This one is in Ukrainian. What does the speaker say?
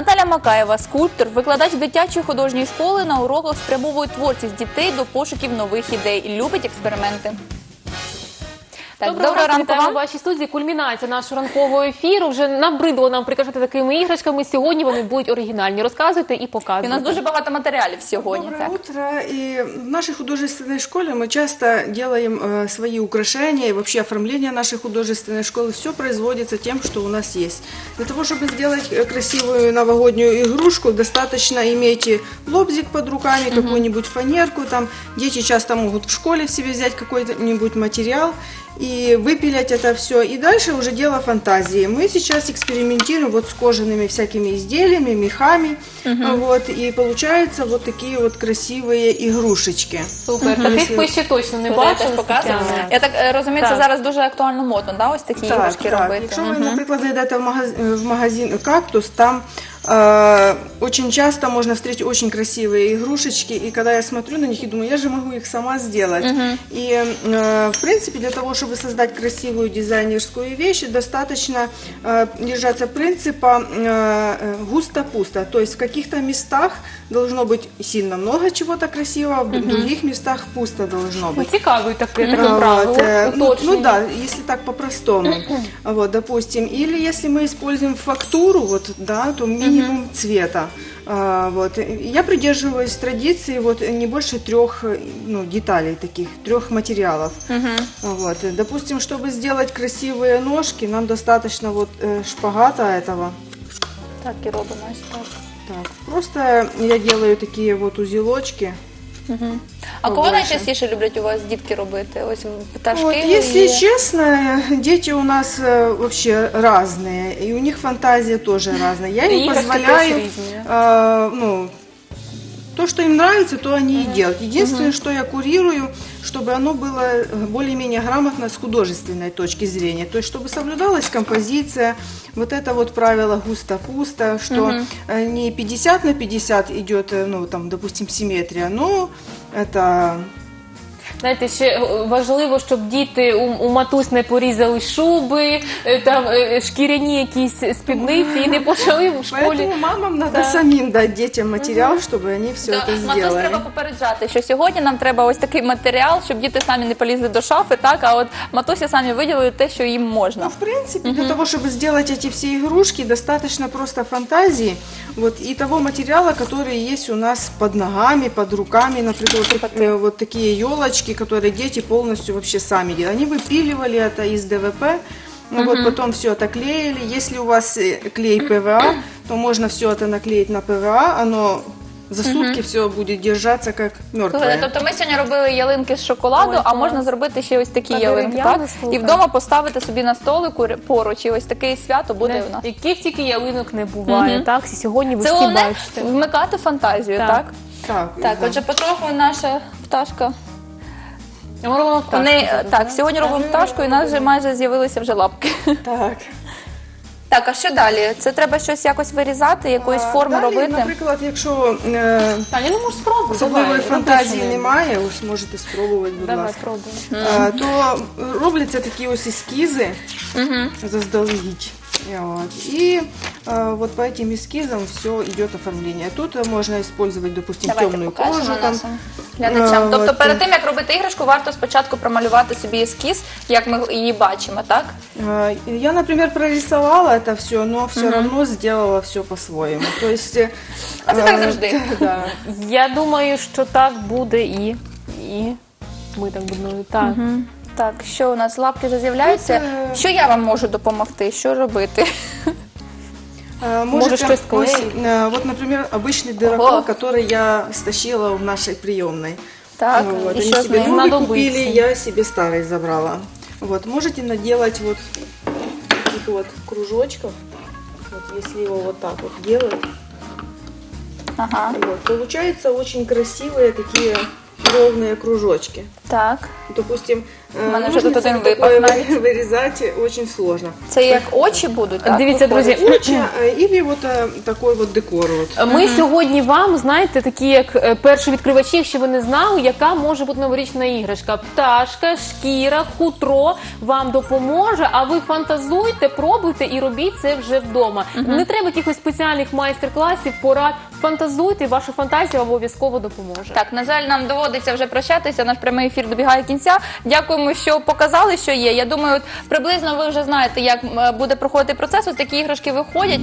Наталя Макаєва, скульптор, викладач дитячої художньої школи на уроках спрямовує творчість дітей до пошуків нових ідей любить експерименти. Так, Доброго доброго ранку, ранку вітаємо вам. в вашій студії. Кульмінація нашого ранкового ефіру. Вже набридло нам прикрашати такими іграшками. Сьогодні вони будуть оригінальні. Розказуйте і І показуйте. у нас дуже багато матеріалів сьогодні. Доброе Так. утро. И в нашей художественной школе мы часто делаем э, свои украшения и вообще оформление нашей художественной школы. Все производится тем, что у нас есть. Для того, чтобы сделать э, красивую новогоднюю игрушку, достаточно иметь и лобзик под руками, какую-нибудь фанерку. Там дети часто могут в школе себе взять какой-нибудь материал и выпилять это все. И дальше уже дело фантазии. Мы сейчас экспериментируем вот с кожаными всякими изделиями, мехами. Вот, и получаются вот такие вот красивые игрушечки. Супер. Таких ми ще точно не Я бачили. теж показую. спеціально. Я так е, розумію, це Так. зараз дуже актуально модно, да? ось такі іграшки робити. Якщо ви, наприклад, зайдете в магазин, в магазин «Кактус», там э, очень часто можно встретить очень красивые игрушечки, и когда я смотрю на них и думаю, я же могу их сама сделать. И, э, в принципе, для того, чтобы создать красивую дизайнерскую вещь, достаточно э, держаться принципа э, э, густо-пусто. То есть в каких-то местах должно быть сильно много чего-то красивого, в других местах пусто должно Ну, быть. Правило. вот, э, ну, ну да, если так по-простому, вот, допустим, или если мы используем фактуру, вот, да, то минимум цвета. А, вот. Я придерживаюсь традиции вот, не больше трех ну, деталей таких, трех материалов. Вот. И, Допустим, чтобы сделать красивые ножки, нам достаточно вот, э, шпагата этого. Так і робимо. Так, просто я делаю такие вот узелочки. А кого Побольше. найчастіше люблять у вас дітки робити? Ось пташки. Вот, і- если честно, дети у нас э, вообще разные, и у них фантазия тоже разная. Я И им игрушки позволяю, тоже разные. э, ну, то, что им нравится, то они и делают. Единственное, что я курирую, чтобы оно было э, более-менее грамотно с художественной точки зрения. То есть, чтобы соблюдалась композиция, вот это вот правило густо-пусто, что э, не 50 на 50 идет, э, ну, там, допустим, симметрия, но это Знаєте, ще е, важливо, щоб діти у, у матусь не порізали шуби, е, там е, шкіряні якісь спідниці і не почали в школі. Поэтому мамам надо Да. самим дать детям материал, чтобы они все Да, это Матус сделали. треба попереджати, що сьогодні нам треба ось такий матеріал, щоб діти самі не полізли до шафи, так, а от матусі самі виділили те, що їм Ну, можна. в принципе, для того, чтобы сделать эти все игрушки, достаточно просто фантазии вот, и того материала, который есть у нас под ногами, под руками. Например, вот, так- э, вот такие елочки, которые дети полностью вообще сами делали. Они выпиливали это из ДВП, ну, вот потом все это клеили. Если у вас э, клей ПВА, то можно все это наклеить на ПВА, оно за сутки все будет держаться как Слухайте, мертвое. тобто ми сьогодні робили ялинки з шоколаду, Ой, а клас. можна зробити ще ось такі Так, ялинки, так? дерев'яно, І слухай. вдома поставити собі на столику р- поруч, і ось таке свято буде у нас. Яких тільки ялинок не буває, Мгм. так? І Сьогодні ви Це всі головне бачите. вмикати фантазію, Так. так? Так, Так, да. отже, потроху наша пташка. ми робимо пташку Вони зараз, так, да? сьогодні робимо пташку, і у нас вже майже з'явилися вже лапки. так. Так, а що далі? Це треба щось якось вирізати, якоїсь А, форми далі, робити. Наприклад, якщо е, Таня, ну можеш спробувати. особливої давай, фантазії немає, ось можете спробувати, будь Давай, ласка. А, то робляться такі ось ескізи заздалегідь. Вот. И а, вот по этим эскизам все идет оформление. Тут а, можно использовать, допустим, Давайте темную покажемо кожу. Там, нашим глядачам. А, Тобто от. перед тим, як робити іграшку, варто спочатку промалювати собі ескіз, як ми її бачимо, так? А, Я, например, прорисовала это все, но все равно сделала все по-своему. То есть... э, А це так а, завжди. Да. Я думаю, що так буде і, і ми так будемо. Так. Так, що у нас лапки вже з'являються? Тут, е, Що я вам можу допомогти? Що робити? А, Может, Можете, что-то ось, склеить? э, вот, например, обычный дырокол, Ого. который я стащила в нашей приемной. Так, Ну, вот, і они що з себе ним? новый Надо купили, быть. я себе старый забрала. Вот, можете наделать вот таких вот кружочков. Вот, если его вот так вот делать, Ага. вот, получаются очень красивые такие ровные кружочки. Так. Допустим, э, У мене вже тут ножницами один такое випав навіть. вырезать очень сложно. Це як очі будуть, так? Дивіться, виходить? друзі, Очи, э, или вот э, такой вот декор. Вот. Ми сьогодні вам знаєте, такі як е, перші відкривачі, якщо ви не знали, яка може бути новорічна іграшка. Пташка, шкіра, хутро вам допоможе. А ви фантазуйте, пробуйте і робіть це вже вдома. Не треба якихось спеціальних майстер-класів, порад. Фантазуйте, ваша фантазія обов'язково допоможе. Так, на жаль, нам доводиться вже прощатися. Наш прямий ефір добігає кінця. Дякуємо, що показали, що є. Я думаю, приблизно ви вже знаєте, як буде проходити процес. Ось такі іграшки виходять.